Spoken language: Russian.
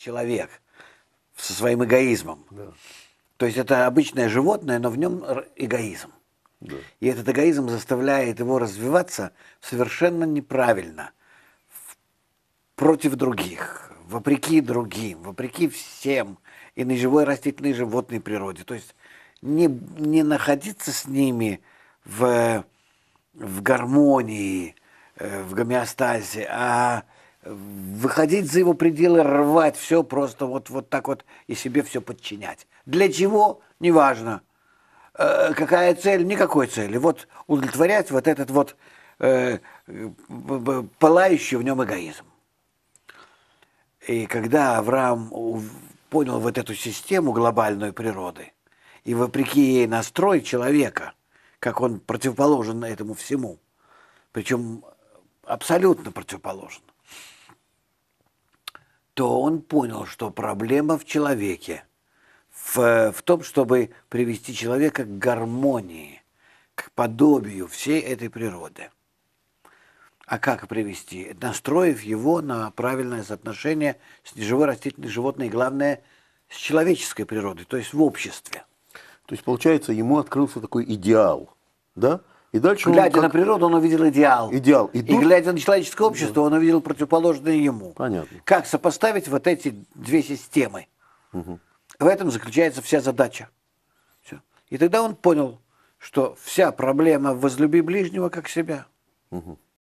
человек со своим эгоизмом. Да. То есть это обычное животное, но в нем эгоизм. Да. И этот эгоизм заставляет его развиваться совершенно неправильно, против других, вопреки другим, вопреки всем, и на живой, растительной, и животной природе. То есть не, не находиться с ними в, в гармонии, э, в гомеостазе, а выходить за его пределы, рвать все просто вот, вот так вот и себе все подчинять. Для чего? Неважно. Э, какая цель? Никакой цели. Вот удовлетворять вот этот вот э, пылающий в нем эгоизм. И когда Авраам понял вот эту систему глобальной природы, и вопреки ей настрой человека, как он противоположен этому всему, причем абсолютно противоположен, то он понял, что проблема в человеке, в, в том, чтобы привести человека к гармонии, к подобию всей этой природы. А как привести? Настроив его на правильное соотношение с живой, растительной, животной и, главное, с человеческой природой, то есть в обществе. То есть, получается, ему открылся такой идеал, да? И дальше он Глядя как- на природу, он увидел идеал. Идеал. И И, тут- глядя на человеческое общество, он увидел противоположное ему. Понятно. Как сопоставить вот эти две системы? В этом заключается вся задача. Всё. И тогда он понял, что вся проблема возлюби ближнего как себя. Мгм.